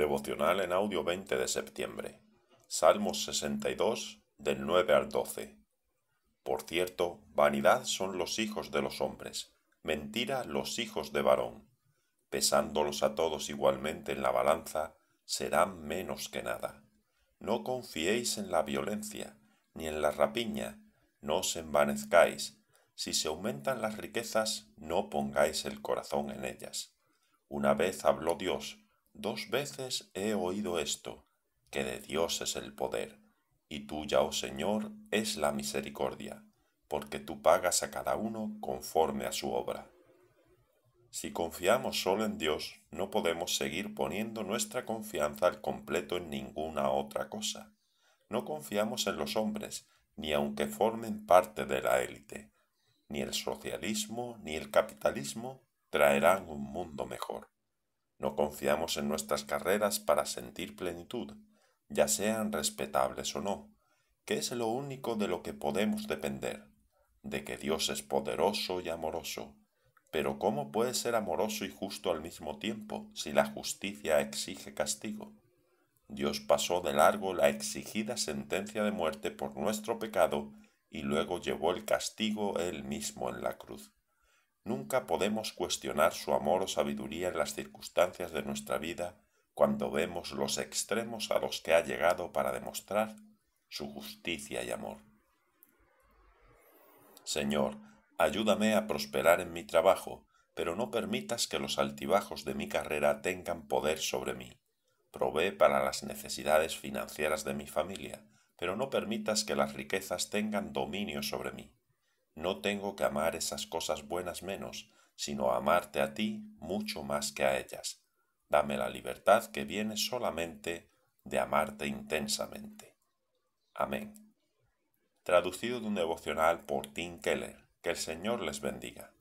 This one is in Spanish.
Devocional en audio 20 de septiembre. Salmos 62 del 9 al 12. Por cierto, vanidad son los hijos de los hombres, mentira los hijos de varón. Pesándolos a todos igualmente en la balanza, serán menos que nada. No confiéis en la violencia, ni en la rapiña, no os envanezcáis. Si se aumentan las riquezas, no pongáis el corazón en ellas. Una vez habló Dios, Dos veces he oído esto, que de Dios es el poder, y tuya, oh Señor, es la misericordia, porque tú pagas a cada uno conforme a su obra. Si confiamos solo en Dios, no podemos seguir poniendo nuestra confianza al completo en ninguna otra cosa. No confiamos en los hombres, ni aunque formen parte de la élite. Ni el socialismo ni el capitalismo traerán un mundo mejor. No confiamos en nuestras carreras para sentir plenitud, ya sean respetables o no, que es lo único de lo que podemos depender, de que Dios es poderoso y amoroso. Pero ¿cómo puede ser amoroso y justo al mismo tiempo si la justicia exige castigo? Dios pasó de largo la exigida sentencia de muerte por nuestro pecado y luego llevó el castigo él mismo en la cruz. Nunca podemos cuestionar su amor o sabiduría en las circunstancias de nuestra vida cuando vemos los extremos a los que ha llegado para demostrar su justicia y amor. Señor, ayúdame a prosperar en mi trabajo, pero no permitas que los altibajos de mi carrera tengan poder sobre mí. Provee para las necesidades financieras de mi familia, pero no permitas que las riquezas tengan dominio sobre mí. No tengo que amar esas cosas buenas menos, sino amarte a ti mucho más que a ellas. Dame la libertad que viene solamente de amarte intensamente. Amén. Traducido de un devocional por Tim Keller. Que el Señor les bendiga.